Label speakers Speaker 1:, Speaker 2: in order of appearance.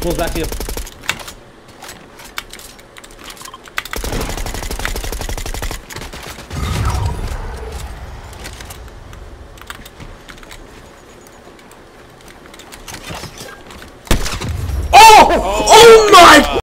Speaker 1: Pulls back to.